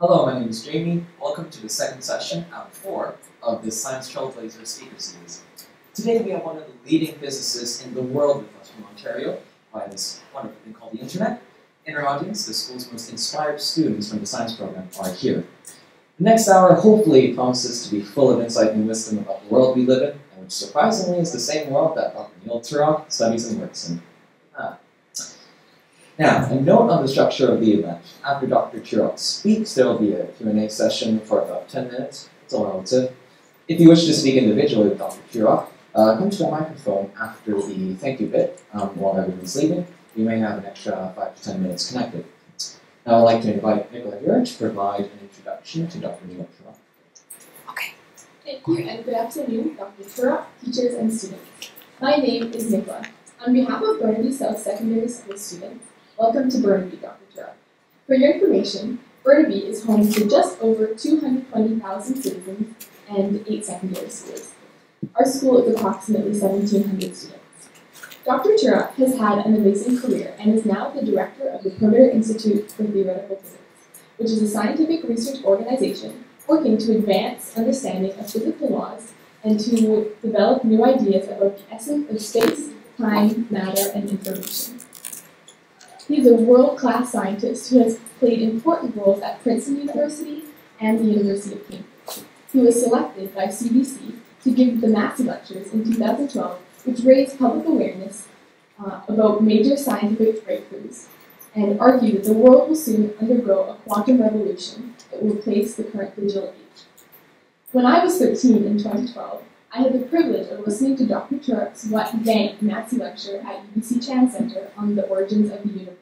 Hello, my name is Jamie. Welcome to the second session out of four of the Science Trailblazer speaker series. Today we have one of the leading physicists in the world with us from Ontario by this wonderful thing called the Internet. In our audience, the school's most inspired students from the science program are here. The next hour hopefully promises to be full of insight and wisdom about the world we live in, and which surprisingly is the same world that Dr. Neil Turok studies and works in. Now, a note on the structure of the event. After Dr. Turok speaks, there will be a Q&A session for about 10 minutes. It's all relative. If you wish to speak individually with Dr. Turok, uh, come to the microphone after the thank you bit um, while everyone's leaving. You may have an extra 5 to 10 minutes connected. Now I'd like to invite Nicola here to provide an introduction to Dr. Neil Turok. Okay. Thank you and good afternoon, Dr. Turok, teachers and students. My name is Nicola. On behalf of Burnaby South Secondary School students, welcome to Burnaby, Dr. Turok. For your information, Burnaby is home to just over 220,000 citizens and eight secondary schools. Our school is approximately 1,700 students. Dr. Turok has had an amazing career and is now the director of the Perimeter Institute for Theoretical Physics, which is a scientific research organization working to advance understanding of physical laws and to develop new ideas about the essence of space, time, matter, and information. He is a world-class scientist who has played important roles at Princeton University and the University of Cambridge. He was selected by CBC to give the Massey Lectures in 2012 which raised public awareness uh, about major scientific breakthroughs and argued that the world will soon undergo a quantum revolution that will replace the current digital age. When I was 13 in 2012, I had the privilege of listening to Dr. Turok's What Bank Massey lecture at UBC Chan Center on the origins of the universe,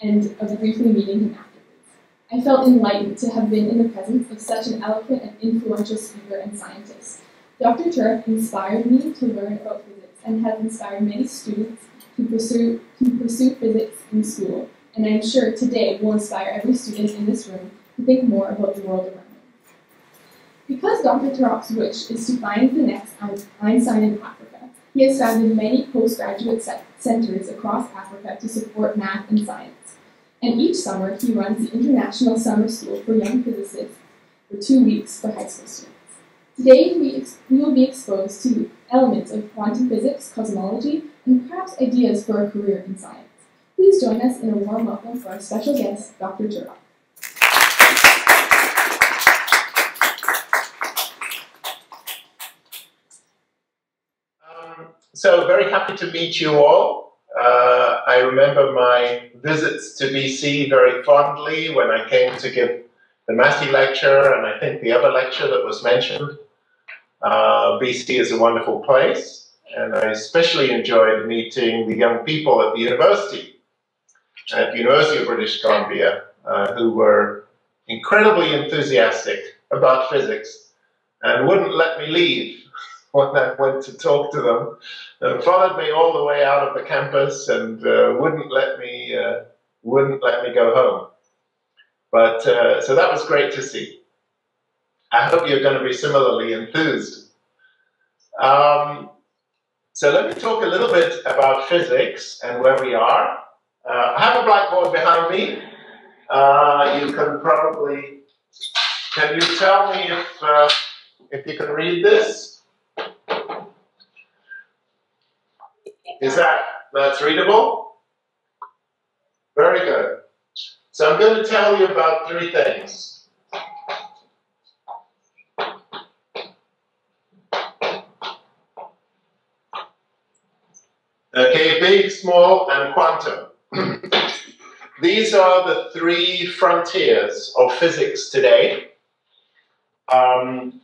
and of briefly meeting him afterwards. I felt enlightened to have been in the presence of such an eloquent and influential speaker and scientist, Dr. Turok inspired me to learn about physics and has inspired many students to pursue, to pursue physics in school, and I am sure today will inspire every student in this room to think more about the world around them. Because Dr. Turok's wish is to find the next Einstein in Africa, he has founded many postgraduate centers across Africa to support math and science. And each summer, he runs the International Summer School for Young Physicists for two weeks for high school students. Today, we, we will be exposed to elements of quantum physics, cosmology, and perhaps ideas for a career in science. Please join us in a warm welcome for our special guest, Dr. Turok. Um, so very happy to meet you all. Uh, I remember my visits to BC very fondly when I came to give the Massey lecture and I think the other lecture that was mentioned. Uh, BC is a wonderful place, and I especially enjoyed meeting the young people at the university, at the University of British Columbia, uh, who were incredibly enthusiastic about physics and wouldn't let me leave when I went to talk to them. And followed me all the way out of the campus and uh, wouldn't let me uh, wouldn't let me go home. But uh, so that was great to see. I hope you're going to be similarly enthused. Um, so let me talk a little bit about physics and where we are. Uh, I have a blackboard behind me. Uh, you can probably, can you tell me if, if you can read this? Is that, that's readable? Very good. So I'm going to tell you about three things. Okay, big, small, and quantum. These are the three frontiers of physics today. Um,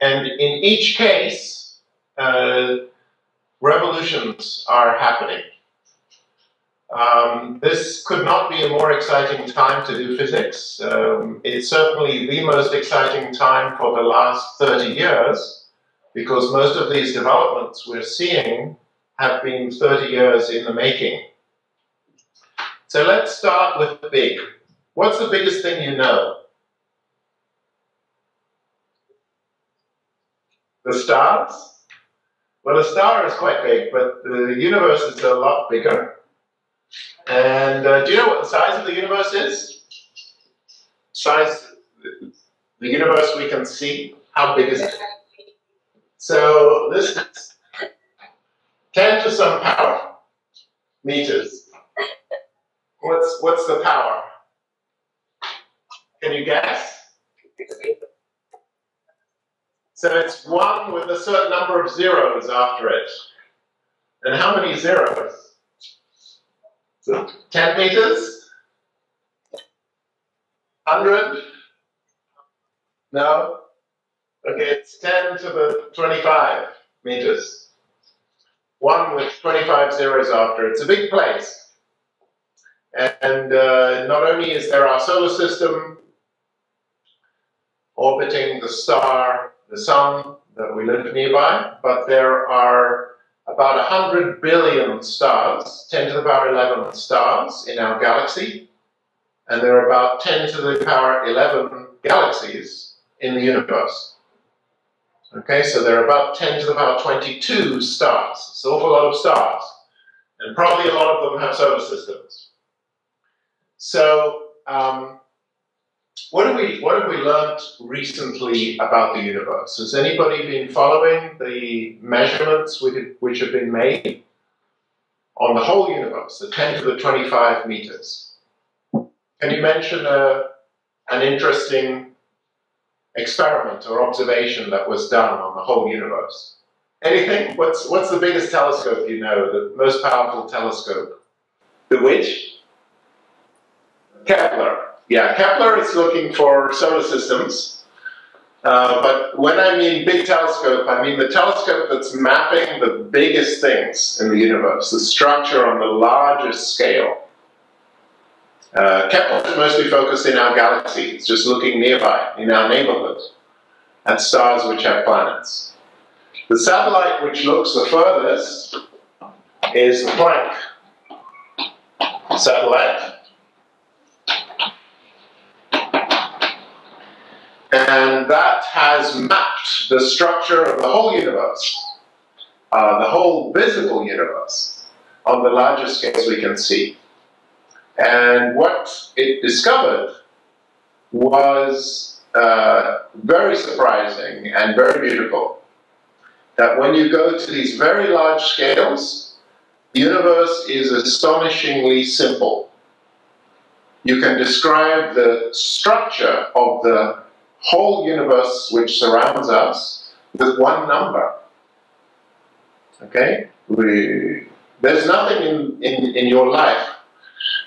and in each case, uh, revolutions are happening. Um, this could not be a more exciting time to do physics. Um, it's certainly the most exciting time for the last 30 years because most of these developments we're seeing have been 30 years in the making. So let's start with the big. What's the biggest thing you know? The stars? Well, a star is quite big, but the universe is a lot bigger. And uh, do you know what the size of the universe is? Size The universe we can see, how big is it? So this is 10 to some power meters. What's, what's the power? Can you guess? So it's 1 with a certain number of zeros after it. And how many zeros? So 10 meters? 100? No? Okay, it's 10 to the 25 meters. One with 25 zeros after. It's a big place. And uh, not only is there our solar system orbiting the star, the sun that we live nearby, but there are about 100 billion stars, 10 to the power 11 stars in our galaxy, and there are about 10 to the power 11 galaxies in the universe. Okay, so there are about 10 to the power 22 stars. It's an awful lot of stars. And probably a lot of them have solar systems. So, um, what have we what have we learned recently about the universe? Has anybody been following the measurements which have been made on the whole universe, the 10 to the 25 meters? Can you mention a, an interesting experiment or observation that was done on the whole universe? Anything? What's, what's the biggest telescope you know, the most powerful telescope? The which? Kepler. Yeah, Kepler is looking for solar systems. Uh, but when I mean big telescope, I mean the telescope that's mapping the biggest things in the universe, the structure on the largest scale. Uh, Kepler is mostly focused in our galaxy. It's just looking nearby, in our neighborhood, at stars which have planets. The satellite which looks the furthest is the Planck satellite. And that has mapped the structure of the whole universe, uh, the whole visible universe, on the largest scales we can see. And what it discovered was uh, very surprising and very beautiful. That when you go to these very large scales, the universe is astonishingly simple. You can describe the structure of the whole universe which surrounds us with one number. Okay? We, there's nothing in, in, in your life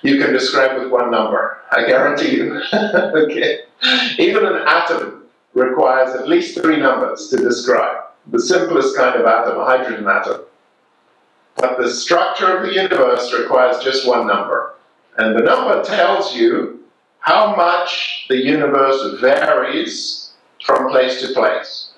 you can describe with one number. I guarantee you. okay. Even an atom requires at least three numbers to describe. The simplest kind of atom, a hydrogen atom. But the structure of the universe requires just one number. And the number tells you how much the universe varies from place to place.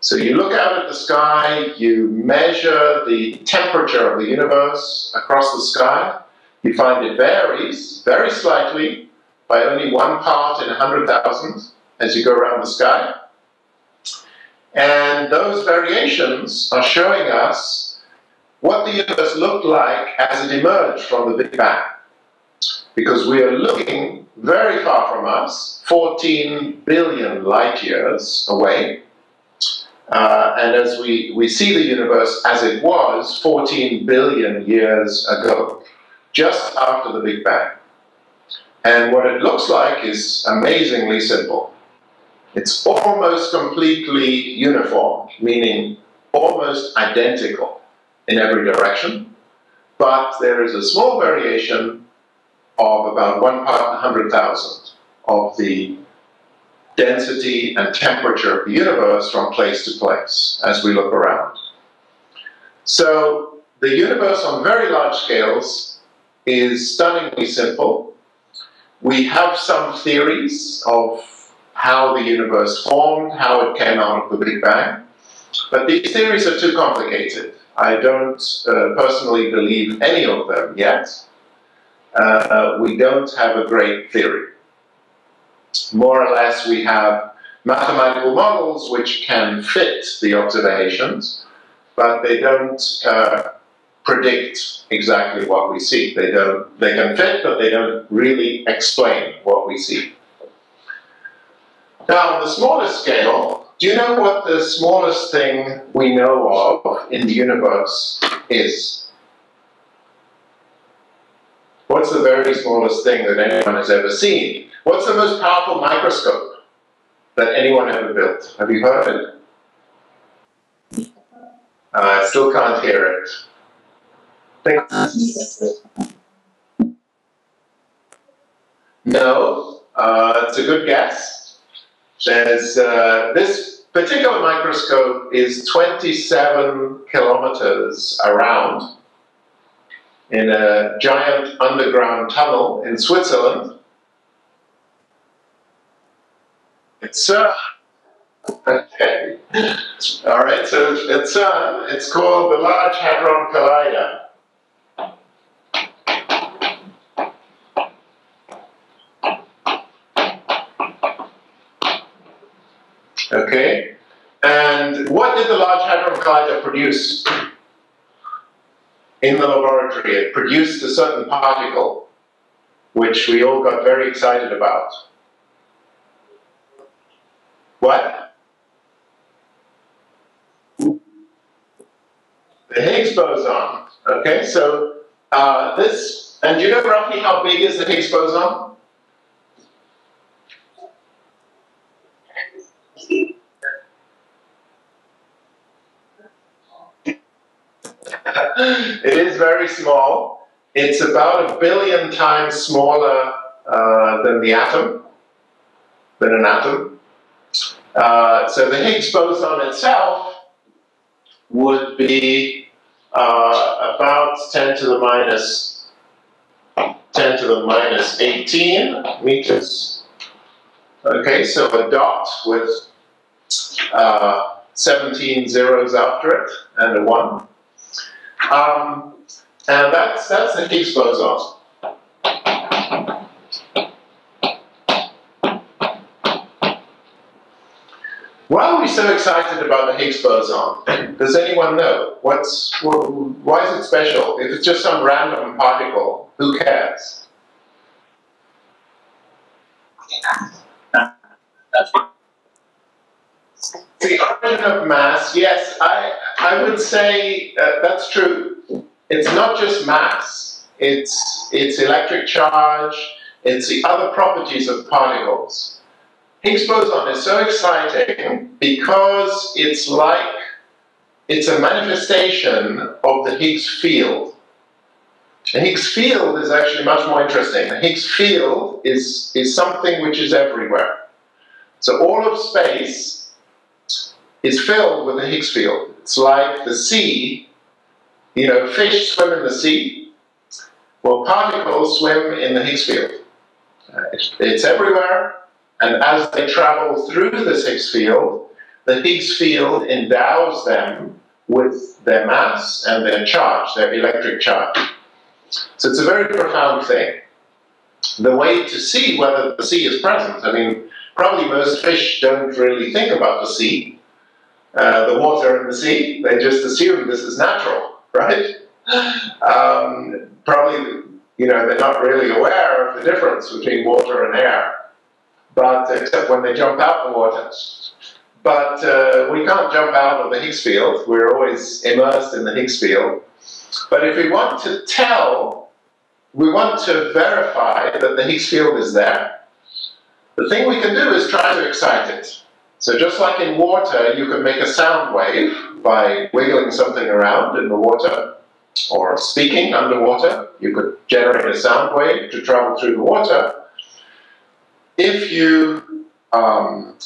So you look out at the sky, you measure the temperature of the universe across the sky, you find it varies very slightly by only one part in 100,000 as you go around the sky. And those variations are showing us what the universe looked like as it emerged from the Big Bang. Because we are looking very far from us, 14 billion light years away. Uh, and as we, we see the universe as it was 14 billion years ago just after the Big Bang. And what it looks like is amazingly simple. It's almost completely uniform, meaning almost identical in every direction, but there is a small variation of about one part in 100,000 of the density and temperature of the universe from place to place as we look around. So the universe on very large scales is stunningly simple. We have some theories of how the universe formed, how it came out of the Big Bang, but these theories are too complicated. I don't uh, personally believe any of them yet. Uh, we don't have a great theory. More or less, we have mathematical models which can fit the observations, but they don't uh, predict exactly what we see. They don't, they can fit, but they don't really explain what we see. Now, on the smallest scale, do you know what the smallest thing we know of in the universe is? What's the very smallest thing that anyone has ever seen? What's the most powerful microscope that anyone ever built? Have you heard it? Uh, I still can't hear it. Think. No, uh, it's a good guess. There's uh, this particular microscope is 27 kilometers around in a giant underground tunnel in Switzerland. It's CERN. Okay. All right, so it's CERN. It's called the Large Hadron Collider. Okay? And what did the Large Hadron Collider produce? In the laboratory, it produced a certain particle, which we all got very excited about. What? The Higgs boson. Okay, so uh, this, and do you know roughly how big is the Higgs boson? It is very small. It's about a billion times smaller uh, than the atom, than an atom. Uh, so the Higgs boson itself would be uh, about 10 to the minus 10 to the minus 18 meters. Okay, so a dot with uh, 17 zeros after it and a 1. Um, and that's, that's the Higgs boson. Why are we so excited about the Higgs boson? Does anyone know? What's, why is it special? If it's just some random particle, who cares? The origin of mass, yes, I, I would say uh, that's true. It's not just mass, it's, it's electric charge, it's the other properties of particles. Higgs boson is so exciting because it's like, it's a manifestation of the Higgs field. The Higgs field is actually much more interesting. The Higgs field is, is something which is everywhere. So all of space is filled with the Higgs field. It's like the sea, you know, fish swim in the sea. Well, particles swim in the Higgs field. Uh, it's, it's everywhere, and as they travel through this Higgs field, the Higgs field endows them with their mass and their charge, their electric charge. So it's a very profound thing. The way to see whether the sea is present, I mean, probably most fish don't really think about the sea, uh, the water in the sea. They just assume this is natural, right? Um, probably, you know, they're not really aware of the difference between water and air, but except when they jump out the water. But uh, we can't jump out of the Higgs field. We're always immersed in the Higgs field. But if we want to tell, we want to verify that the Higgs field is there, the thing we can do is try to excite it. So just like in water, you can make a sound wave by wiggling something around in the water, or speaking underwater. You could generate a sound wave to travel through the water. If you um,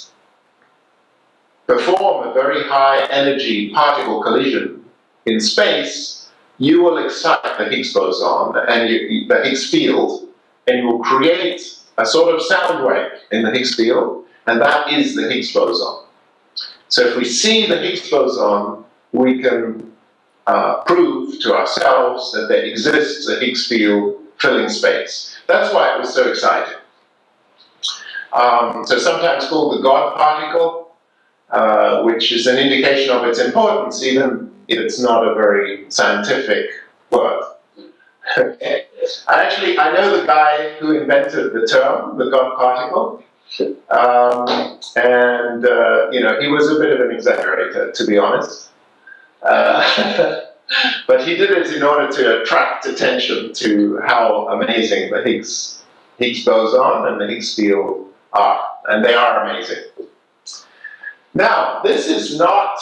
perform a very high energy particle collision in space, you will excite the Higgs boson and you, the Higgs field, and you will create a sort of sound wave in the Higgs field, and that is the Higgs boson. So if we see the Higgs boson, we can uh, prove to ourselves that there exists a Higgs field filling space. That's why it was so exciting. Um, so sometimes called the God particle, uh, which is an indication of its importance, even if it's not a very scientific word. okay. Actually, I know the guy who invented the term, the God particle. Um, and, uh, you know, he was a bit of an exaggerator, to be honest. Uh, but he did it in order to attract attention to how amazing the Higgs, Higgs boson and the Higgs field are. And they are amazing. Now, this is not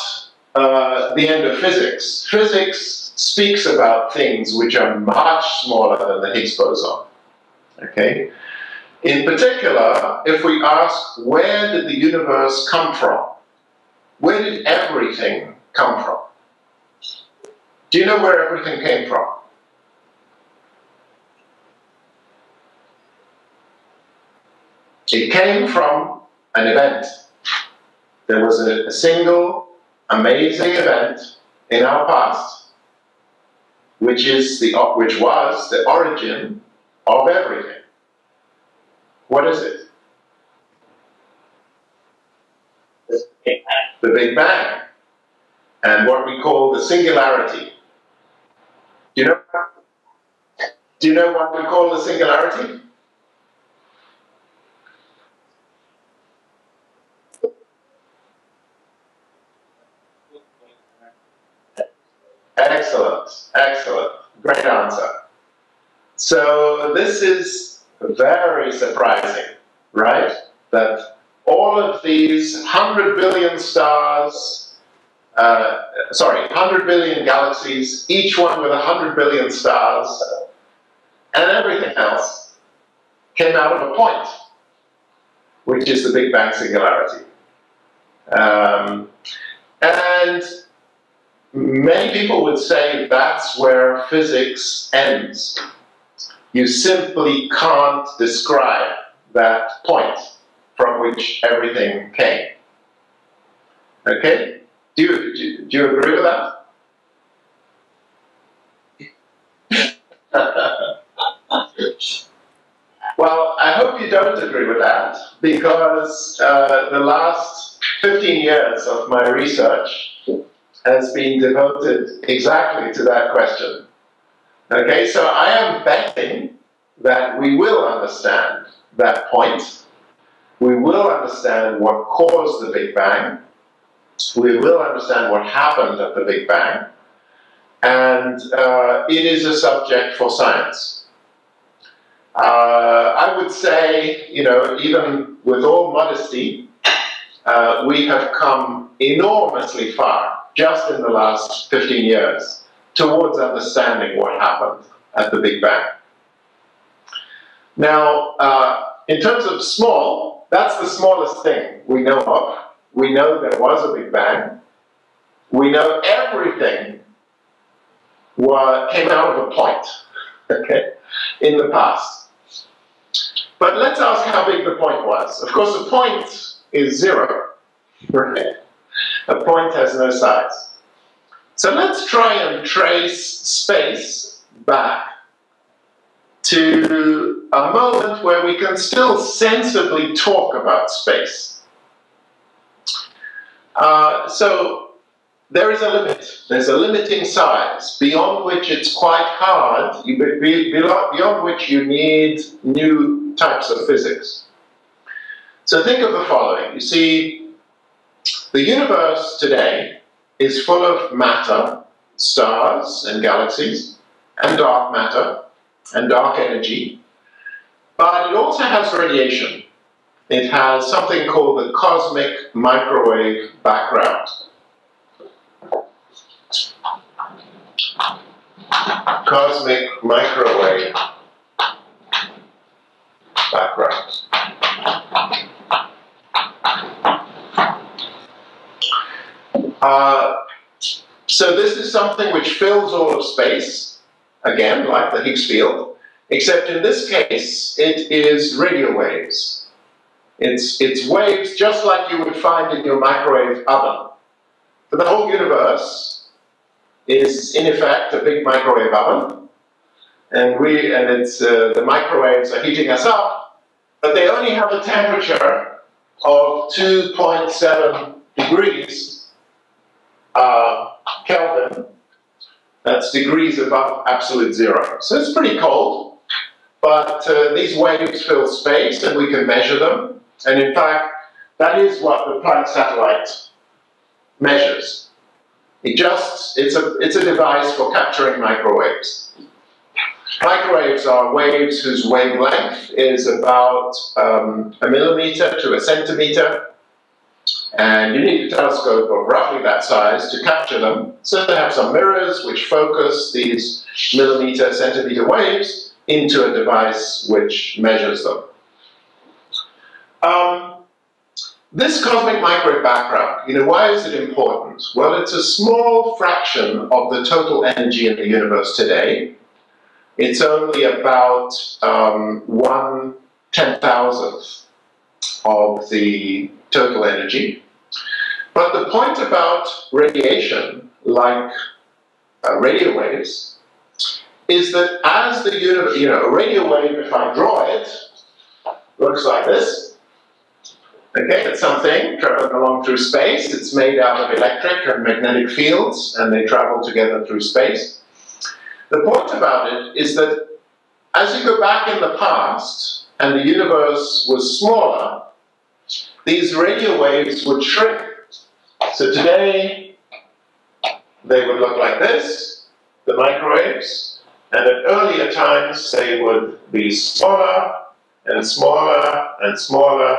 uh, the end of physics. Physics speaks about things which are much smaller than the Higgs boson. Okay? In particular, if we ask where did the universe come from? Where did everything come from? Do you know where everything came from? It came from an event. There was a, a single amazing event in our past, which is the which was the origin of everything. What is it? The Big Bang. And what we call the singularity. Do you know? Do you know what we call the singularity? Excellent, excellent, great answer. So this is very surprising, right? That all of these 100 billion stars, uh, sorry, 100 billion galaxies, each one with 100 billion stars, and everything else came out of a point, which is the Big Bang singularity. Um, and many people would say that's where physics ends. You simply can't describe that point from which everything came. Okay? Do you, do, do you agree with that? well, I hope you don't agree with that because uh, the last 15 years of my research has been devoted exactly to that question. Okay, so I am betting that we will understand that point. We will understand what caused the Big Bang. We will understand what happened at the Big Bang. And uh, it is a subject for science. Uh, I would say, you know, even with all modesty, uh, we have come enormously far just in the last 15 years towards understanding what happened at the Big Bang. Now, uh, in terms of small, that's the smallest thing we know of. We know there was a Big Bang. We know everything came out of a point, okay, in the past. But let's ask how big the point was. Of course, the point is zero. Right? A point has no size. So let's try and trace space back to a moment where we can still sensibly talk about space. Uh, so there is a limit. There's a limiting size beyond which it's quite hard, beyond which you need new types of physics. So think of the following. You see, the universe today is full of matter, stars and galaxies, and dark matter, and dark energy, but it also has radiation. It has something called the cosmic microwave background. Cosmic microwave background. Uh, so this is something which fills all of space, again, like the Higgs field, except in this case, it is radio waves. It's, it's waves just like you would find in your microwave oven. So the whole universe is, in effect, a big microwave oven, and we and it's uh, the microwaves are heating us up, but they only have a temperature of 2.7 degrees uh, Kelvin, that's degrees above absolute zero. So it's pretty cold, but uh, these waves fill space and we can measure them. And in fact, that is what the Planck satellite measures. It just, it's a, it's a device for capturing microwaves. Microwaves are waves whose wavelength is about um, a millimeter to a centimeter, and you need a telescope of roughly that size to capture them. So they have some mirrors which focus these millimeter, centimeter waves into a device which measures them. Um, this cosmic microwave background, you know, why is it important? Well, it's a small fraction of the total energy in the universe today. It's only about um, one ten thousandth of the total energy. But the point about radiation, like uh, radio waves, is that as the universe, you know, a radio wave, if I draw it, looks like this. Okay, it's something traveling along through space. It's made out of electric and magnetic fields, and they travel together through space. The point about it is that as you go back in the past, and the universe was smaller, these radio waves would shrink. So today, they would look like this, the microwaves, and at earlier times, they would be smaller and smaller and smaller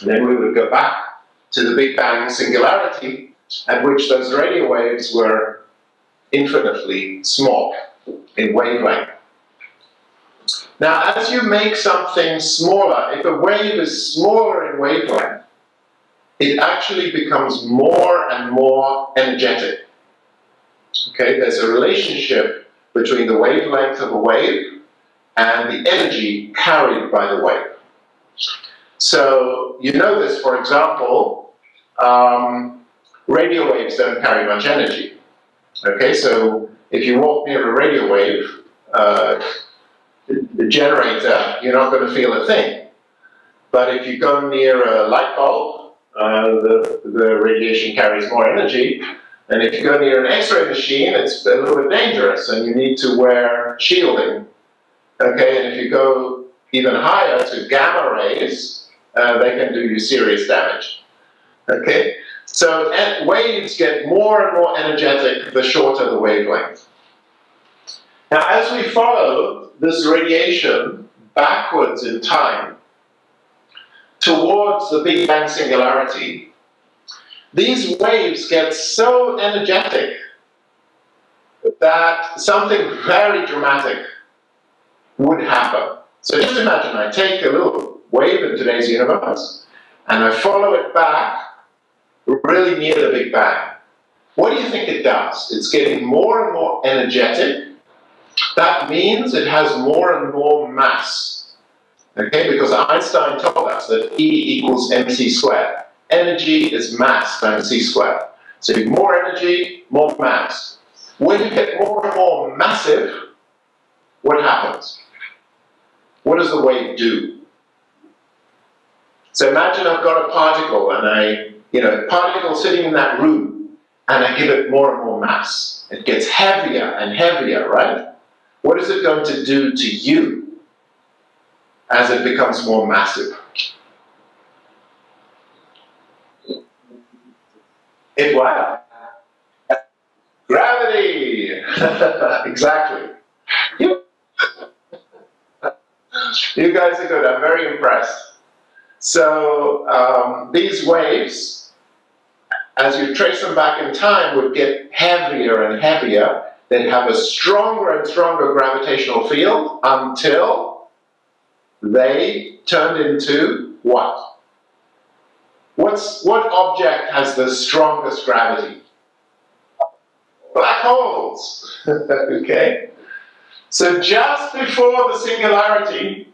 and then we would go back to the Big Bang singularity, at which those radio waves were infinitely small in wavelength. Now, as you make something smaller, if a wave is smaller in wavelength, it actually becomes more and more energetic. Okay, there's a relationship between the wavelength of a wave and the energy carried by the wave. So you know this, for example, um, radio waves don't carry much energy. Okay, so if you walk near a radio wave, uh, the, generator, you're not going to feel a thing. But if you go near a light bulb, uh, the, the radiation carries more energy. And if you go near an X-ray machine, it's a little bit dangerous, and you need to wear shielding. Okay, and if you go even higher to gamma rays, uh, they can do you serious damage. Okay? So waves get more and more energetic the shorter the wavelength. Now, as we follow this radiation backwards in time towards the Big Bang singularity, these waves get so energetic that something very dramatic would happen. So just imagine I take a little wave in today's universe, and I follow it back really near the Big Bang. What do you think it does? It's getting more and more energetic. That means it has more and more mass. Okay, because Einstein told us that E equals mc squared. Energy is mass times c squared. So more energy, more mass. When you get more and more massive, what happens? What does the wave do? So imagine I've got a particle and I, you know, particle sitting in that room and I give it more and more mass. It gets heavier and heavier, right? What is it going to do to you as it becomes more massive? It what? Gravity! exactly. You, you guys are good. I'm very impressed. So um, these waves, as you trace them back in time, would get heavier and heavier. They'd have a stronger and stronger gravitational field until they turned into what? What's, what object has the strongest gravity? Black holes. okay? So just before the singularity,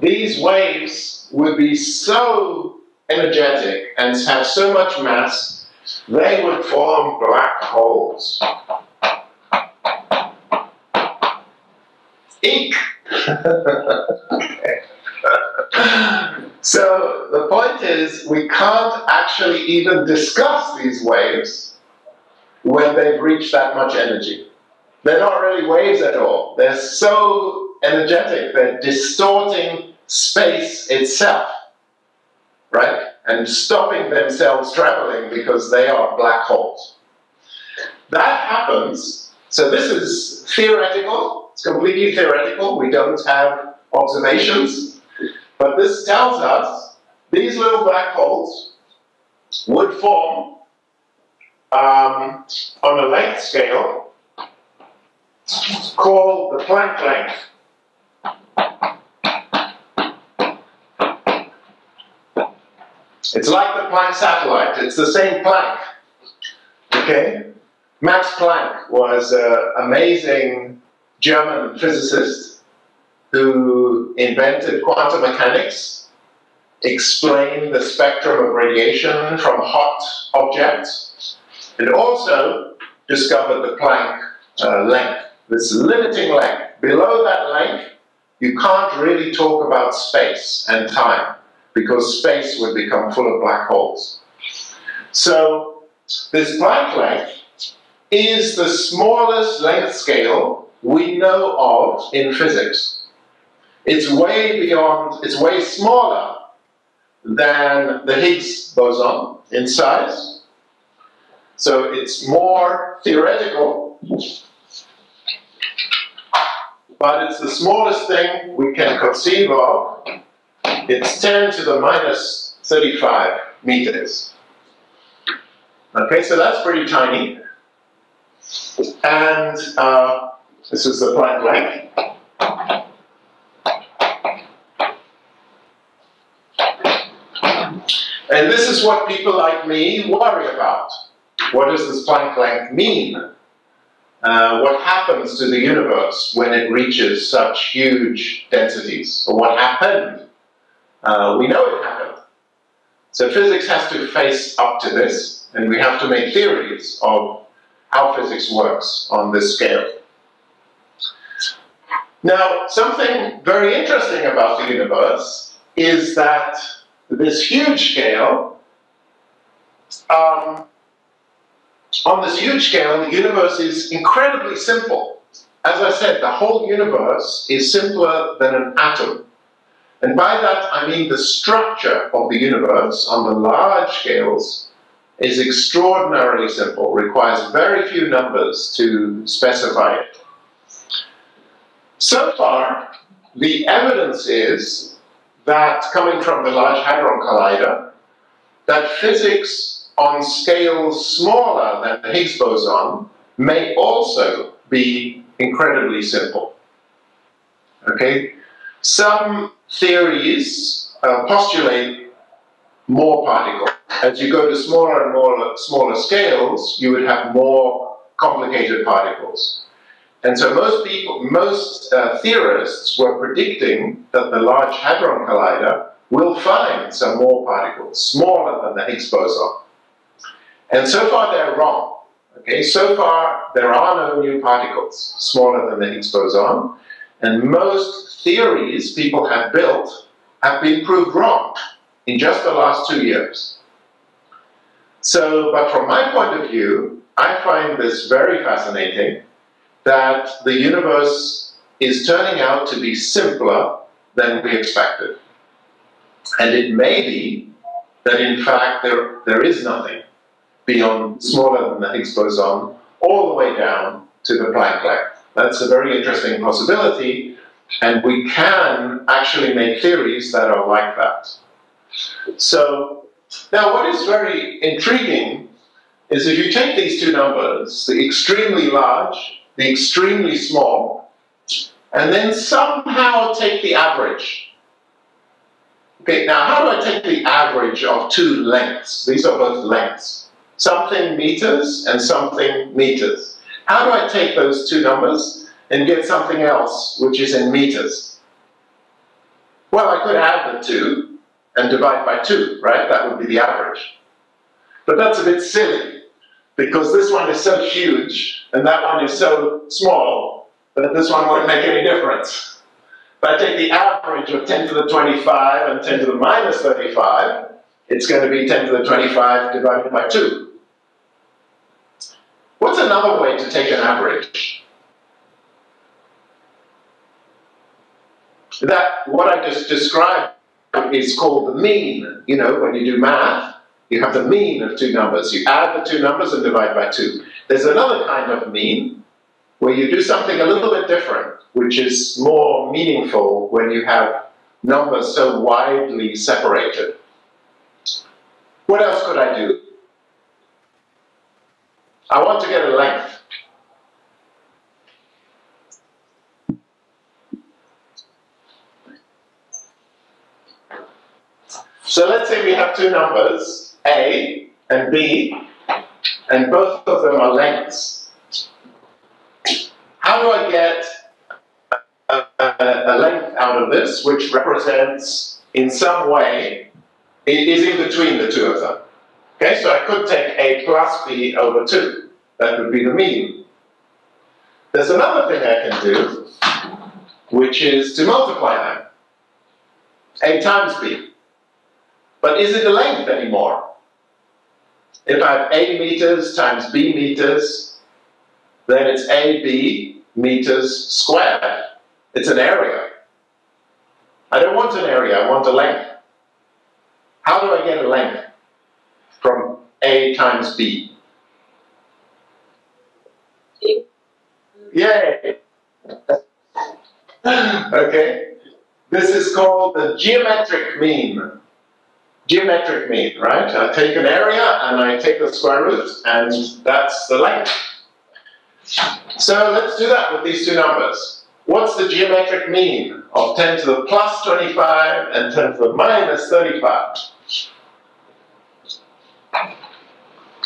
these waves would be so energetic and have so much mass, they would form black holes. Ink. so the point is, we can't actually even discuss these waves when they've reached that much energy. They're not really waves at all. They're so energetic, they're distorting space itself, right? And stopping themselves traveling because they are black holes. That happens, so this is theoretical, it's completely theoretical, we don't have observations, but this tells us these little black holes would form um, on a length scale called the Planck length. It's like the Planck satellite, it's the same Planck. Okay? Max Planck was an amazing German physicist who invented quantum mechanics, explained the spectrum of radiation from hot objects, and also discovered the Planck uh, length, this limiting length. Below that length, you can't really talk about space and time because space would become full of black holes. So this Planck length is the smallest length scale we know of in physics. It's way beyond, it's way smaller than the Higgs boson in size. So it's more theoretical, but it's the smallest thing we can conceive of it's 10 to the minus 35 meters. Okay, so that's pretty tiny. And uh, this is the Planck length. And this is what people like me worry about. What does this Planck length mean? Uh, what happens to the universe when it reaches such huge densities? Or what happened uh, we know it happened. So physics has to face up to this, and we have to make theories of how physics works on this scale. Now, something very interesting about the universe is that this huge scale, um, on this huge scale, the universe is incredibly simple. As I said, the whole universe is simpler than an atom. And by that I mean the structure of the universe on the large scales is extraordinarily simple, requires very few numbers to specify it. So far, the evidence is that, coming from the Large Hadron Collider, that physics on scales smaller than the Higgs boson may also be incredibly simple. Okay? Some theories uh, postulate more particles. As you go to smaller and more, smaller scales, you would have more complicated particles. And so most people, most uh, theorists were predicting that the Large Hadron Collider will find some more particles, smaller than the Higgs boson. And so far they're wrong. Okay, so far there are no new particles smaller than the Higgs boson, and most theories people have built have been proved wrong in just the last two years. So, but from my point of view, I find this very fascinating that the universe is turning out to be simpler than we expected. And it may be that in fact there, there is nothing beyond smaller than the Higgs boson all the way down to the Planck length. That's a very interesting possibility and we can actually make theories that are like that. So, now what is very intriguing is if you take these two numbers, the extremely large, the extremely small, and then somehow take the average. Okay, now how do I take the average of two lengths? These are both lengths. Something meters and something meters. How do I take those two numbers? and get something else which is in meters. Well, I could add the two and divide by two, right? That would be the average. But that's a bit silly because this one is so huge and that one is so small that this one wouldn't make any difference. If I take the average of 10 to the 25 and 10 to the minus 35, it's going to be 10 to the 25 divided by 2. What's another way to take an average? that what I just described is called the mean. You know, when you do math, you have the mean of two numbers. You add the two numbers and divide by two. There's another kind of mean where you do something a little bit different, which is more meaningful when you have numbers so widely separated. What else could I do? I want to get a length. So let's say we have two numbers, A and B, and both of them are lengths. How do I get a, a, a length out of this which represents in some way, it is in between the two of them? Okay, so I could take A plus B over 2. That would be the mean. There's another thing I can do, which is to multiply them. A times B. But is it a length anymore? If I have A meters times B meters, then it's AB meters squared. It's an area. I don't want an area, I want a length. How do I get a length from A times B? Yay! okay, this is called the geometric mean geometric mean, right? I take an area and I take the square root, and that's the length. So let's do that with these two numbers. What's the geometric mean of 10 to the plus 25 and 10 to the minus 35?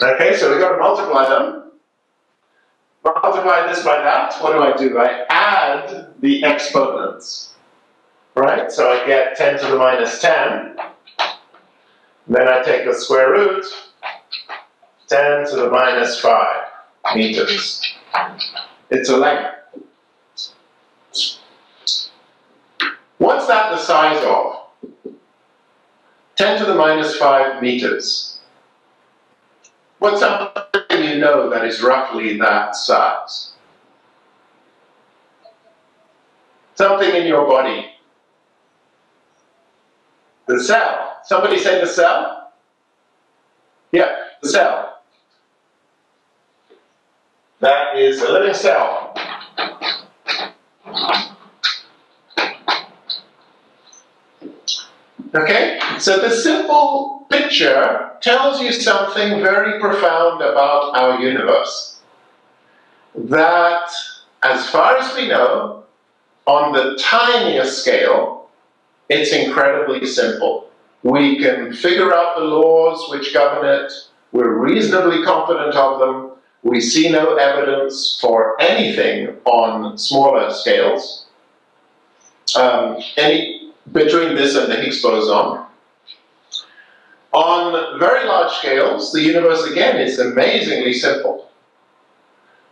Okay, so we've got to multiply them. Multiply this by that, what do I do? I add the exponents, right? So I get 10 to the minus 10, then I take the square root, 10 to the minus 5 meters. It's a length. What's that the size of? 10 to the minus 5 meters. What's something know that is roughly that size? Something in your body. The cell. Somebody say the cell? Yeah, the cell. That is a living cell. Okay? So the simple picture tells you something very profound about our universe. That, as far as we know, on the tiniest scale, it's incredibly simple. We can figure out the laws which govern it. We're reasonably confident of them. We see no evidence for anything on smaller scales. Um, any, between this and the Higgs boson. On very large scales, the universe again is amazingly simple.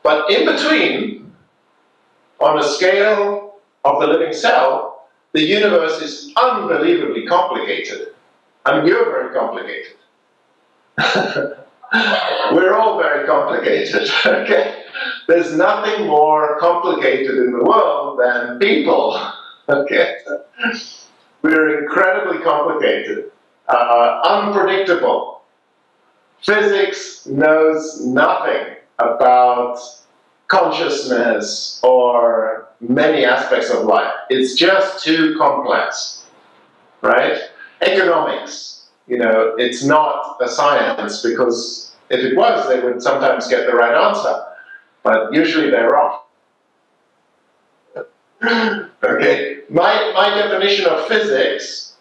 But in between, on a scale of the living cell, the universe is unbelievably complicated. I mean, you're very complicated. We're all very complicated, okay? There's nothing more complicated in the world than people, okay? We're incredibly complicated, uh, unpredictable. Physics knows nothing about consciousness or many aspects of life. It's just too complex, right? economics, you know, it's not a science because if it was, they would sometimes get the right answer, but usually they're wrong. Okay, my, my definition of physics,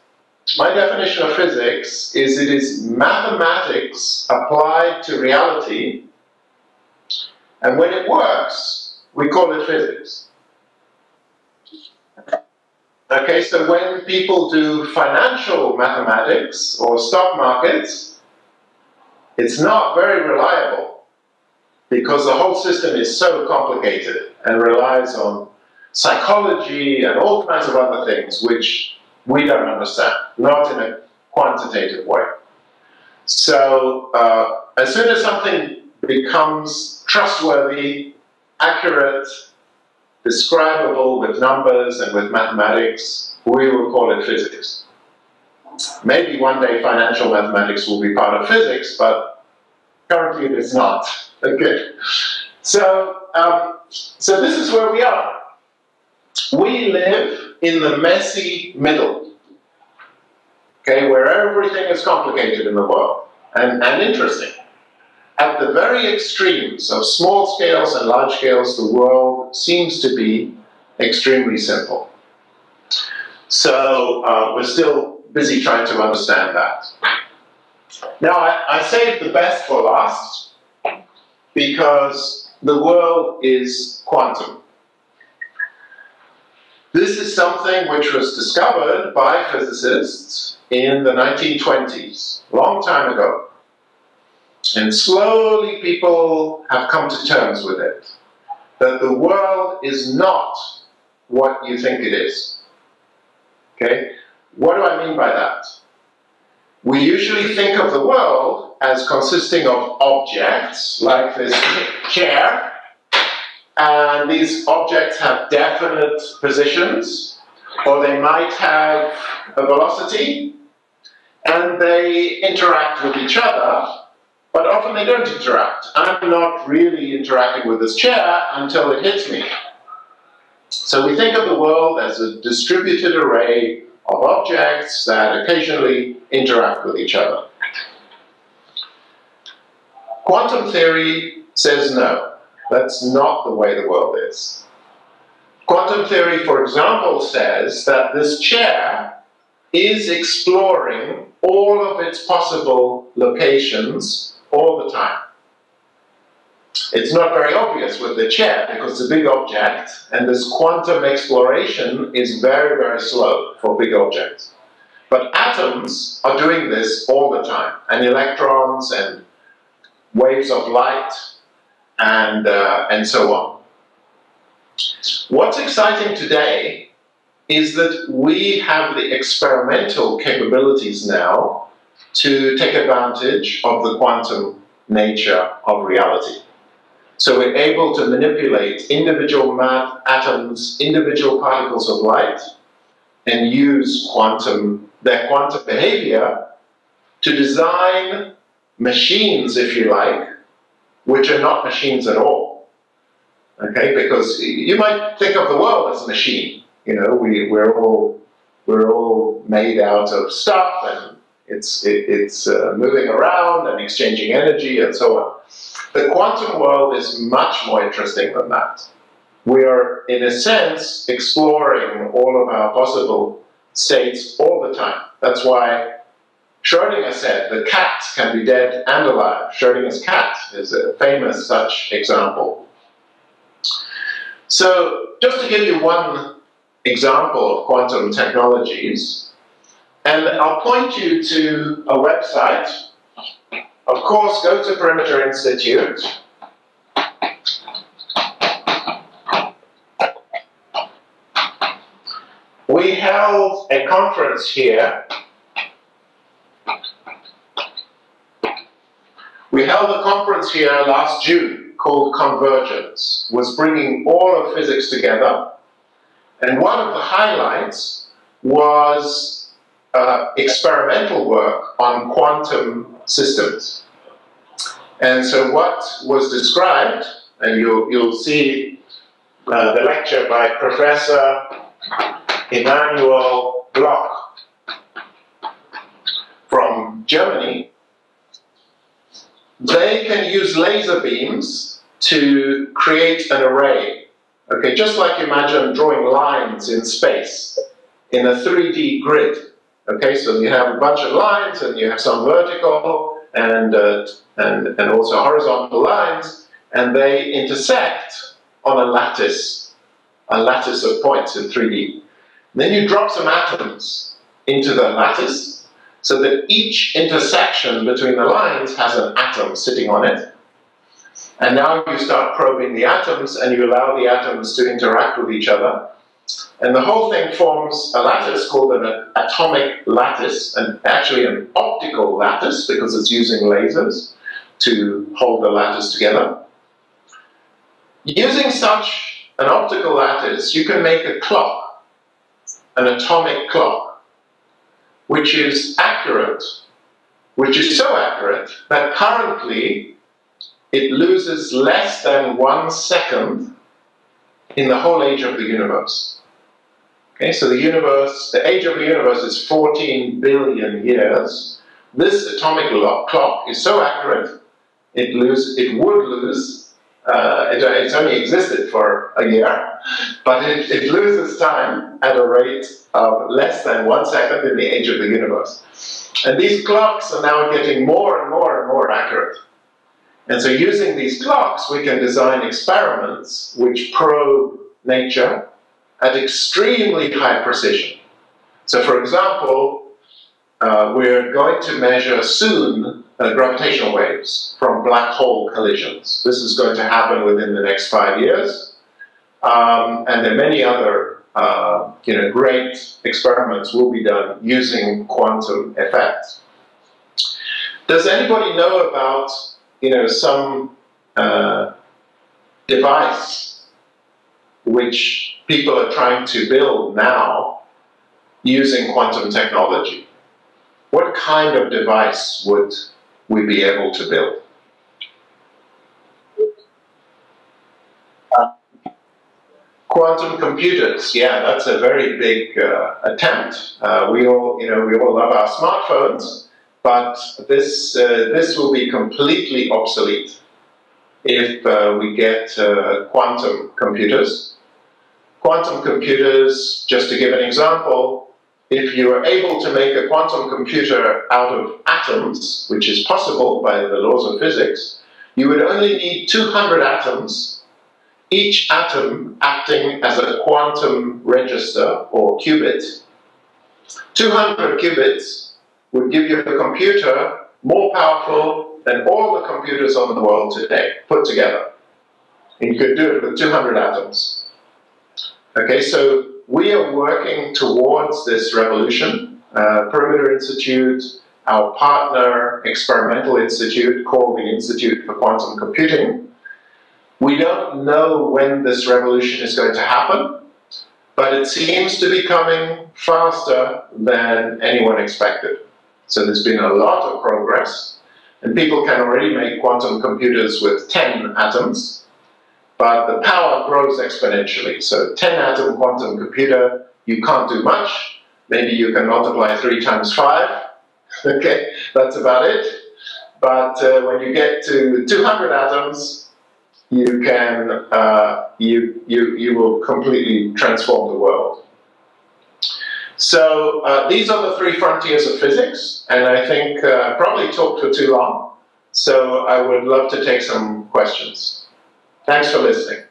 my definition of physics is it is mathematics applied to reality, and when it works, we call it physics. Okay, so when people do financial mathematics or stock markets, it's not very reliable because the whole system is so complicated and relies on psychology and all kinds of other things which we don't understand, not in a quantitative way. So uh, as soon as something becomes trustworthy, accurate, describable with numbers and with mathematics, we will call it physics. Maybe one day financial mathematics will be part of physics, but currently it is not. Okay. So, um, so this is where we are. We live in the messy middle, okay, where everything is complicated in the world and, and interesting. At the very extremes of small scales and large scales, the world seems to be extremely simple. So uh, we're still busy trying to understand that. Now, I, I saved the best for last because the world is quantum. This is something which was discovered by physicists in the 1920s, a long time ago. And slowly people have come to terms with it. That the world is not what you think it is. Okay? What do I mean by that? We usually think of the world as consisting of objects, like this chair, and these objects have definite positions, or they might have a velocity, and they interact with each other, but often they don't interact. I'm not really interacting with this chair until it hits me. So we think of the world as a distributed array of objects that occasionally interact with each other. Quantum theory says no. That's not the way the world is. Quantum theory, for example, says that this chair is exploring all of its possible locations all the time. It's not very obvious with the chair because it's a big object and this quantum exploration is very, very slow for big objects. But atoms are doing this all the time and electrons and waves of light and, uh, and so on. What's exciting today is that we have the experimental capabilities now to take advantage of the quantum nature of reality. So we're able to manipulate individual math atoms, individual particles of light, and use quantum, their quantum behavior to design machines, if you like, which are not machines at all. Okay, because you might think of the world as a machine. You know, we, we're all we're all made out of stuff, and it's it, it's uh, moving around and exchanging energy and so on. The quantum world is much more interesting than that. We are, in a sense, exploring all of our possible states all the time. That's why Schrödinger said the cat can be dead and alive. Schrödinger's cat is a famous such example. So, just to give you one example of quantum technologies, and I'll point you to a website. Of course, go to Perimeter Institute. We held a conference here We held a conference here last June called Convergence, was bringing all of physics together. And one of the highlights was uh, experimental work on quantum systems. And so what was described, and you'll, you'll see uh, the lecture by Professor Immanuel Bloch from Germany, they can use laser beams to create an array. Okay, just like imagine drawing lines in space in a 3D grid. Okay, so you have a bunch of lines and you have some vertical and, uh, and, and also horizontal lines, and they intersect on a lattice, a lattice of points in 3D. Then you drop some atoms into the lattice, so that each intersection between the lines has an atom sitting on it. And now you start probing the atoms and you allow the atoms to interact with each other. And the whole thing forms a lattice called an atomic lattice, and actually an optical lattice because it's using lasers to hold the lattice together. Using such an optical lattice, you can make a clock, an atomic clock, which is accurate, which is so accurate that currently it loses less than one second in the whole age of the universe. Okay, so the universe, the age of the universe is 14 billion years. This atomic clock is so accurate, it lose, it would lose. Uh, it, it's only existed for a year, but it, it loses time at a rate of less than one second in the age of the universe. And these clocks are now getting more and more and more accurate. And so using these clocks, we can design experiments which probe nature at extremely high precision. So for example, uh, we're going to measure soon uh, gravitational waves from black hole collisions. This is going to happen within the next five years. Um, and there are many other uh, you know, great experiments will be done using quantum effects. Does anybody know about you know, some uh, device which people are trying to build now using quantum technology. What kind of device would we be able to build? quantum computers, yeah, that's a very big uh, attempt. Uh, we all, you know, we all love our smartphones, but this, uh, this will be completely obsolete if uh, we get uh, quantum computers. Quantum computers, just to give an example, if you are able to make a quantum computer out of atoms, which is possible by the laws of physics, you would only need 200 atoms, each atom acting as a quantum register or qubit. 200 qubits would give you a computer more powerful than all the computers on the world today put together. And you could do it with 200 atoms. Okay, so we are working towards this revolution. Uh, Perimeter Institute, our partner experimental institute called the Institute for Quantum Computing. We don't know when this revolution is going to happen, but it seems to be coming faster than anyone expected. So there's been a lot of progress, and people can already make quantum computers with 10 atoms, but the power grows exponentially. So 10 atom quantum computer, you can't do much. Maybe you can multiply 3 times 5. okay, that's about it. But uh, when you get to 200 atoms, you can uh, you, you, you will completely transform the world. So uh, these are the three frontiers of physics, and I think uh, probably talked for too long, so I would love to take some questions. Thanks for listening.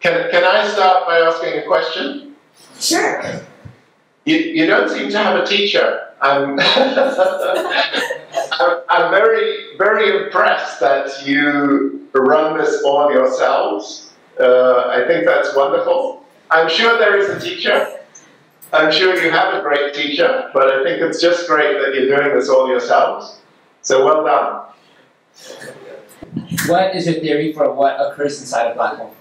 Can, can I start by asking a question? Sure. You, you don't seem to have a teacher. I'm, I'm, I'm very, very impressed that you run this all yourselves. Uh, I think that's wonderful. I'm sure there is a teacher. I'm sure you have a great teacher, but I think it's just great that you're doing this all yourselves. So well done. What is your theory for what occurs inside a black hole?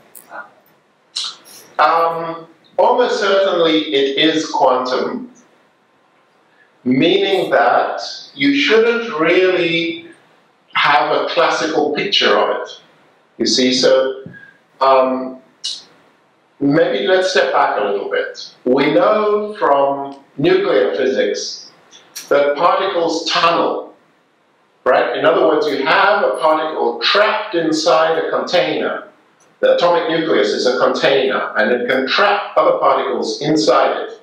Um, almost certainly it is quantum, meaning that you shouldn't really have a classical picture of it. You see, so um, maybe let's step back a little bit. We know from nuclear physics that particles tunnel, right? In other words, you have a particle trapped inside a container. The atomic nucleus is a container, and it can trap other particles inside it.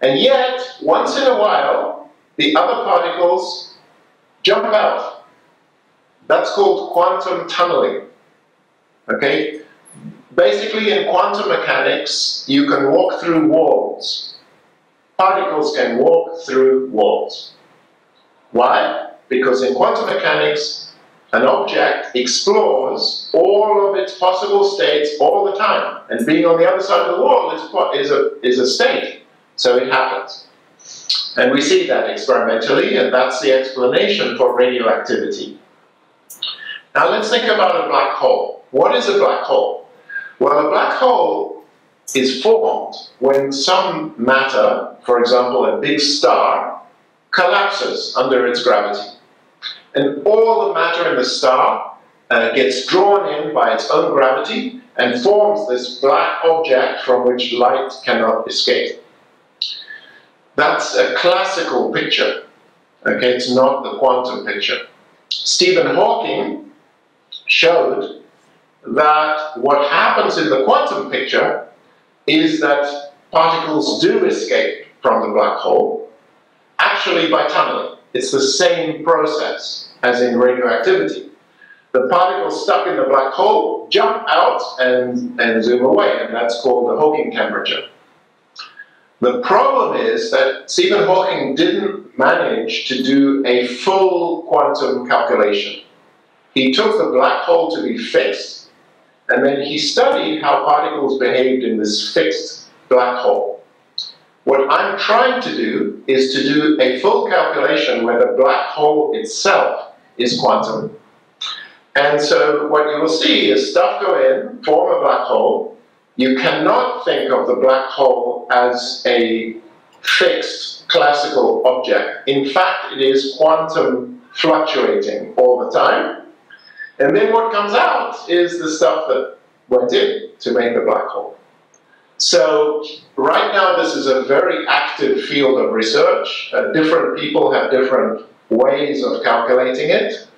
And yet, once in a while, the other particles jump out. That's called quantum tunneling. Okay? Basically, in quantum mechanics, you can walk through walls. Particles can walk through walls. Why? Because in quantum mechanics, an object explores all of its possible states all the time. And being on the other side of the wall is, is, a, is a state. So it happens. And we see that experimentally, and that's the explanation for radioactivity. Now let's think about a black hole. What is a black hole? Well, a black hole is formed when some matter, for example, a big star, collapses under its gravity. And all the matter in the star uh, gets drawn in by its own gravity and forms this black object from which light cannot escape. That's a classical picture. Okay, it's not the quantum picture. Stephen Hawking showed that what happens in the quantum picture is that particles do escape from the black hole, actually by tunneling. It's the same process as in radioactivity. The particles stuck in the black hole jump out and, and zoom away, and that's called the Hawking temperature. The problem is that Stephen Hawking didn't manage to do a full quantum calculation. He took the black hole to be fixed, and then he studied how particles behaved in this fixed black hole. What I'm trying to do is to do a full calculation where the black hole itself is quantum. And so what you will see is stuff go in, form a black hole. You cannot think of the black hole as a fixed classical object. In fact, it is quantum fluctuating all the time. And then what comes out is the stuff that went in to make the black hole. So right now this is a very active field of research. Uh, different people have different ways of calculating it.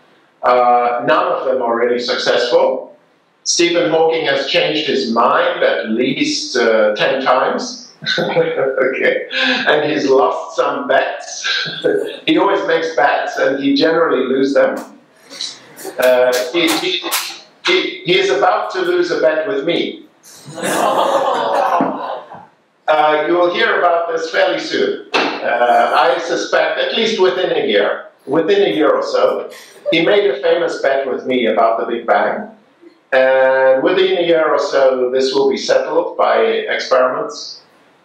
Uh, none of them are really successful. Stephen Hawking has changed his mind at least uh, 10 times. okay, and he's lost some bets. he always makes bets and he generally loses them. Uh, he, he, he, he is about to lose a bet with me. Uh, you will hear about this fairly soon. Uh, I suspect, at least within a year, within a year or so, he made a famous bet with me about the Big Bang. And within a year or so, this will be settled by experiments,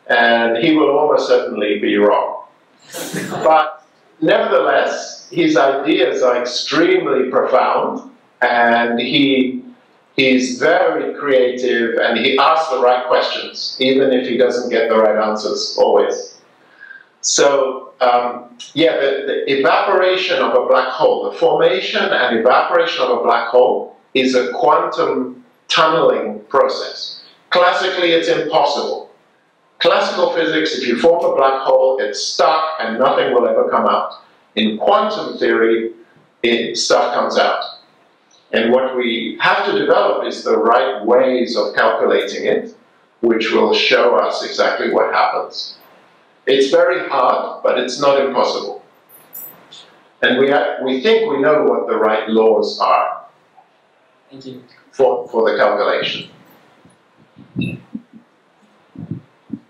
and he will almost certainly be wrong. but nevertheless, his ideas are extremely profound, and he He's very creative and he asks the right questions, even if he doesn't get the right answers always. So, um, yeah, the, the, evaporation of a black hole, the formation and evaporation of a black hole is a quantum tunneling process. Classically, it's impossible. Classical physics, if you form a black hole, it's stuck and nothing will ever come out. In quantum theory, it, stuff comes out. And what we have to develop is the right ways of calculating it, which will show us exactly what happens. It's very hard, but it's not impossible. And we, have, we think we know what the right laws are Thank you. For, for the calculation.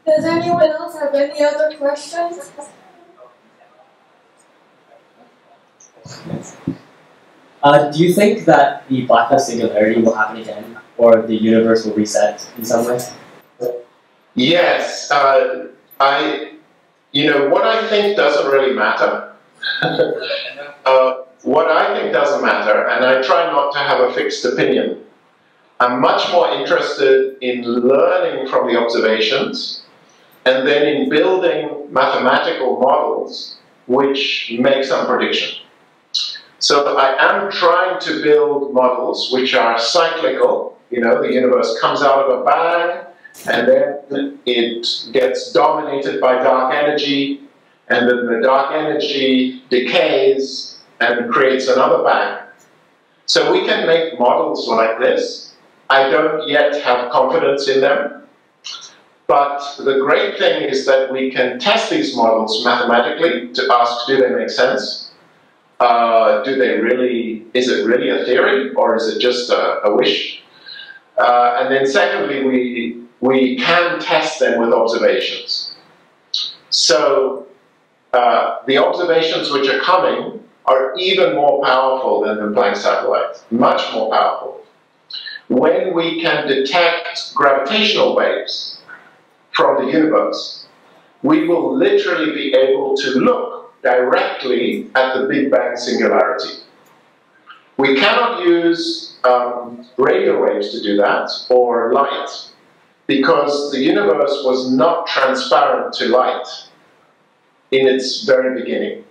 Does anyone else have any other questions? Yes. Uh, do you think that the black hole singularity will happen again, or the universe will reset in some way? Yes, uh, I, you know, what I think doesn't really matter. uh, what I think doesn't matter, and I try not to have a fixed opinion. I'm much more interested in learning from the observations and then in building mathematical models which make some prediction. So I am trying to build models which are cyclical. You know, the universe comes out of a bang, and then it gets dominated by dark energy, and then the dark energy decays and creates another bang. So we can make models like this. I don't yet have confidence in them. But the great thing is that we can test these models mathematically to ask, do they make sense? Uh, do they really, is it really a theory or is it just a, a wish? Uh, and then secondly, we, we can test them with observations. So uh, the observations which are coming are even more powerful than the Planck satellite, much more powerful. When we can detect gravitational waves from the universe, we will literally be able to look directly at the Big Bang singularity. We cannot use um, radio waves to do that, or light, because the universe was not transparent to light in its very beginning.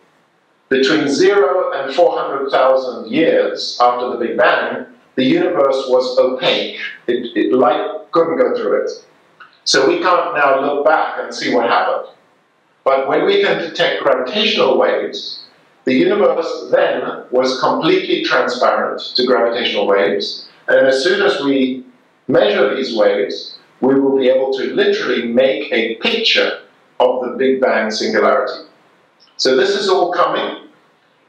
Between 0 and 400,000 years after the Big Bang, the universe was opaque. It, it, light couldn't go through it. So we can't now look back and see what happened. But when we can detect gravitational waves, the universe then was completely transparent to gravitational waves, and as soon as we measure these waves, we will be able to literally make a picture of the Big Bang singularity. So this is all coming.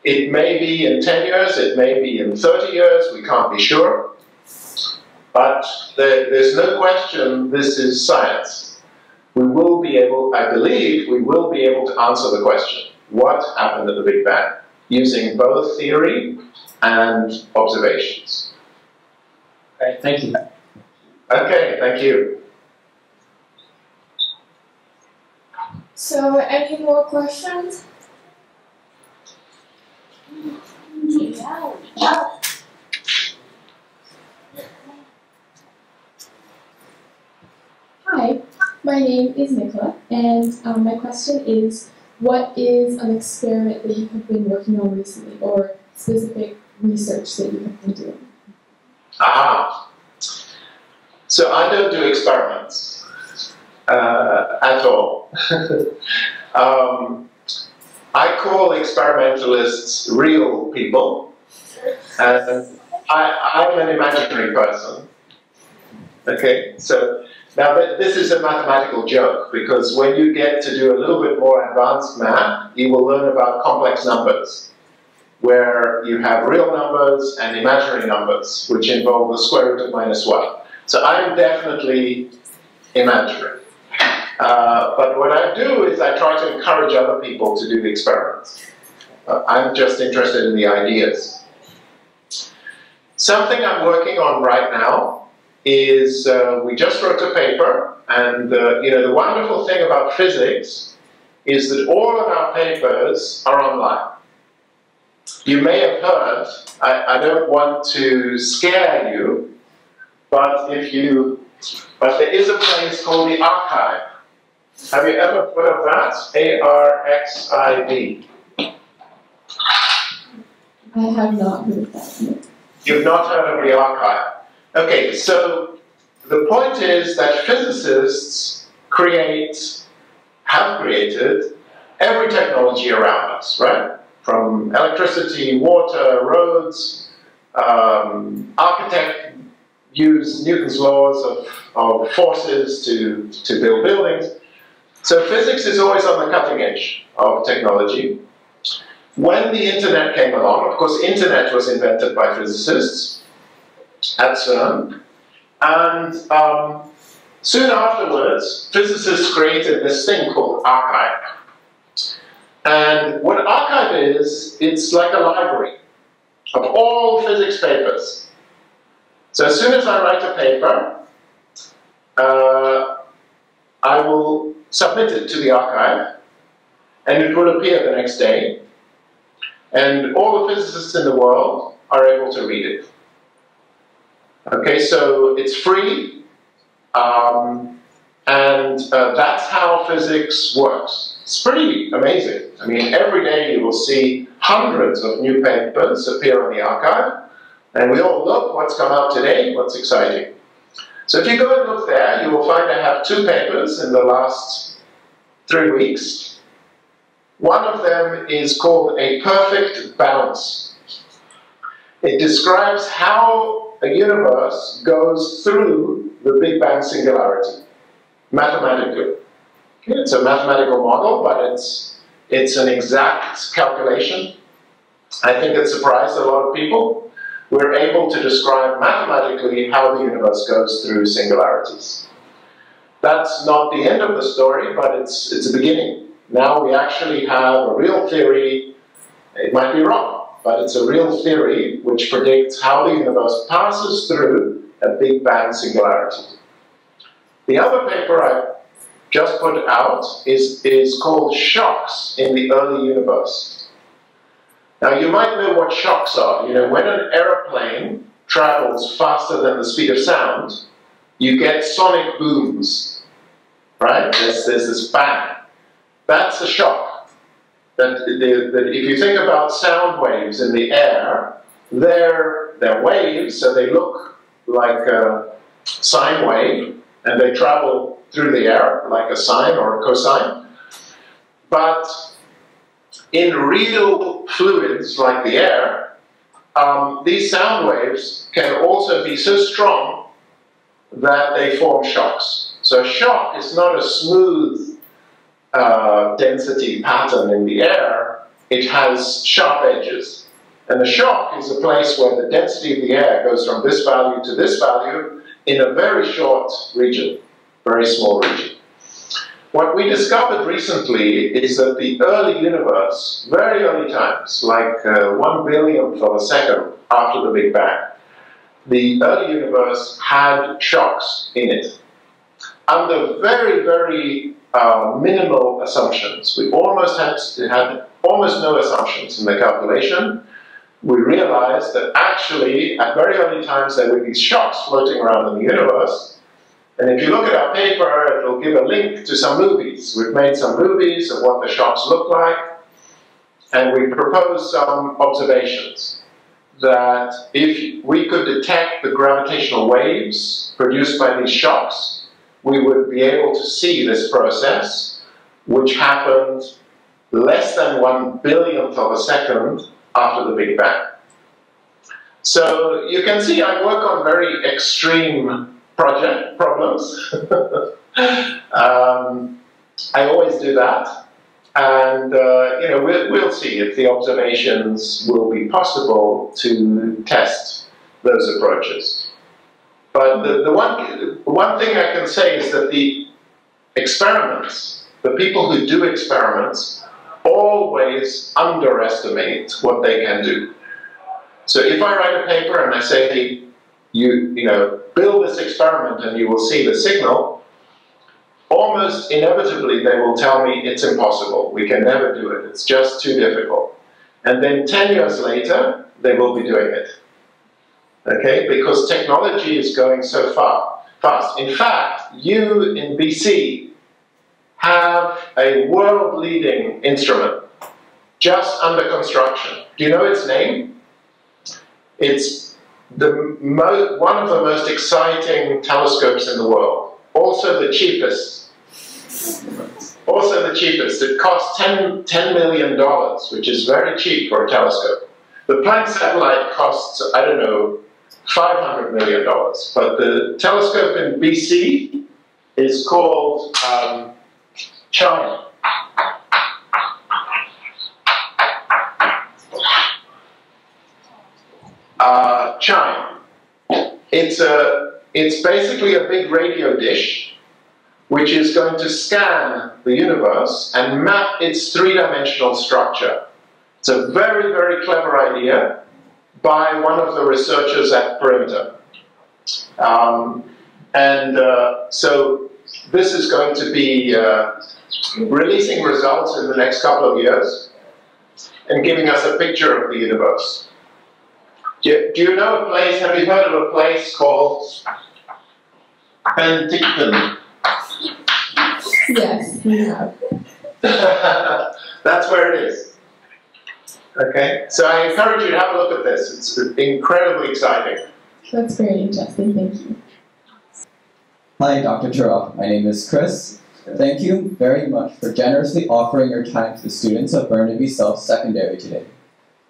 It may be in 10 years, it may be in 30 years, we can't be sure. But there, there's no question this is science. We will be able, I believe, we will be able to answer the question, what happened at the Big Bang, using both theory and observations. Right, thank you. Okay, thank you. So, any more questions? Yeah. Hi, my name is Nicola, and um, my question is what is an experiment that you have been working on recently, or specific research that you have been doing? Aha. So I don't do experiments uh, at all. um, I call experimentalists real people, and I, I'm an imaginary person. Okay, so now this is a mathematical joke because when you get to do a little bit more advanced math, you will learn about complex numbers where you have real numbers and imaginary numbers, which involve the square root of minus 1. So I'm definitely imaginary. Uh, but what I do is I try to encourage other people to do the experiments. Uh, I'm just interested in the ideas. Something I'm working on right now is uh, we just wrote a paper, and uh, you know the wonderful thing about physics is that all of our papers are online. You may have heard, I, I don't want to scare you, but if you, but there is a place called the arXiv. Have you ever heard of that? A-R-X-I-V. I have not heard of that. You've not heard of the arXiv. Okay, so the point is that physicists create, have created, every technology around us, right? From electricity, water, roads, um, architect use Newton's laws of, of forces to, to build buildings. So physics is always on the cutting edge of technology. When the internet came along, of course, internet was invented by physicists at CERN, and um, soon afterwards, physicists created this thing called arXiv. And what arXiv is, it's like a library of all physics papers. So as soon as I write a paper, uh, I will submit it to the arXiv, and it will appear the next day, and all the physicists in the world are able to read it. Okay, so it's free, um, and uh, that's how physics works. It's pretty amazing. I mean, every day you will see hundreds of new papers appear on the arXiv, and we all look what's come out today, what's exciting. So if you go and look there, you will find I have two papers in the last three weeks. One of them is called a perfect balance. It describes how a universe goes through the Big Bang singularity, mathematically. It's a mathematical model, but it's, it's an exact calculation. I think it surprised a lot of people. We're able to describe mathematically how the universe goes through singularities. That's not the end of the story, but it's, it's a beginning. Now we actually have a real theory, it might be wrong, but it's a real theory which predicts how the universe passes through a Big Bang singularity. The other paper I just put out is, is called Shocks in the Early Universe. Now, you might know what shocks are. You know, when an aeroplane travels faster than the speed of sound, you get sonic booms, right? There's, there's this bang. That's a shock. That, that if you think about sound waves in the air, they're, they're waves, so they look like a sine wave, and they travel through the air like a sine or a cosine. But in real fluids like the air, um, these sound waves can also be so strong that they form shocks. So a shock is not a smooth uh, density pattern in the air, it has sharp edges. And the shock is a place where the density of the air goes from this value to this value in a very short region, very small region. What we discovered recently is that the early universe, very early times, like uh, one billionth of a second after the Big Bang, the early universe had shocks in it. Under very, very uh, minimal assumptions, we almost had, had almost no assumptions in the calculation. We realized that actually, at very early times, there were these shocks floating around in the universe, and if you look at our paper, it'll give a link to some movies. We've made some movies of what the shocks look like, and we propose some observations that if we could detect the gravitational waves produced by these shocks, we would be able to see this process, which happened less than one billionth of a second after the Big Bang. So you can see I work on very extreme project problems. um, I always do that. And, uh, you know, we'll, we'll see if the observations will be possible to test those approaches. But the, the, one, one thing I can say is that the experiments, the people who do experiments, always underestimate what they can do. So if I write a paper and I say, hey, you, you know, build this experiment and you will see the signal, almost inevitably they will tell me it's impossible. We can never do it. It's just too difficult. And then 10 years later, they will be doing it. Okay? Because technology is going so far, fast. In fact, you in BC have a world-leading instrument just under construction. Do you know its name? It's the one of the most exciting telescopes in the world. Also the cheapest. Also the cheapest. It costs 10, $10 million, which is very cheap for a telescope. The Planck satellite costs, I don't know, $500 million. But the telescope in BC is called um, CHIME. uh, chime. It's, a, it's basically a big radio dish which is going to scan the universe and map its three-dimensional structure. It's a very, very clever idea by one of the researchers at Perimeter. Um, and uh, so this is going to be uh, releasing results in the next couple of years and giving us a picture of the universe. Do you, do you know a place, have you heard of a place called Penticton? Yes, we have. That's where it is. Okay, so I encourage you to have a look at this. It's incredibly exciting. That's very interesting, thank you. Hi, Dr. Turok. My name is Chris. Thank you very much for generously offering your time to the students of Burnaby South Secondary today.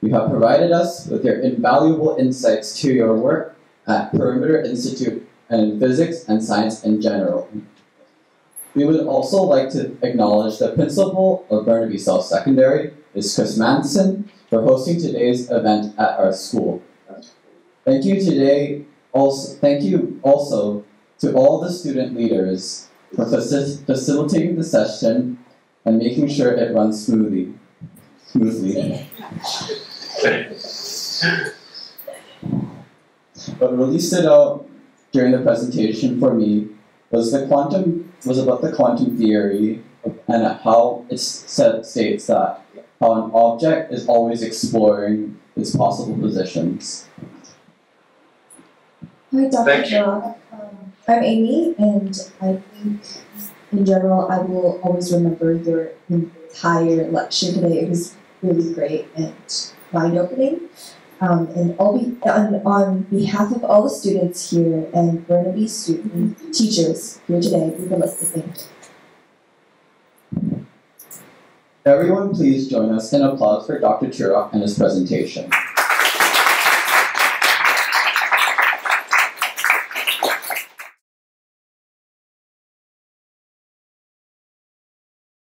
You have provided us with your invaluable insights to your work at Perimeter Institute and in physics and science in general. We would also like to acknowledge the principal of Burnaby South Secondary is Chris Manson for hosting today's event at our school. Thank you today also thank you also to all the student leaders for facil facilitating the session and making sure it runs smoothly. Smoothly. what really stood out during the presentation for me was the quantum was about the quantum theory and how it states that an object is always exploring its possible positions. Hi, Dr. Thank you. Turok. Um, I'm Amy, and I think in general I will always remember your entire lecture today. It was really great and mind opening. Um, and all be, on, on behalf of all the students here and Burnaby student teachers here today, we would like to thank you. Everyone please join us in applause for Dr. Turok and his presentation.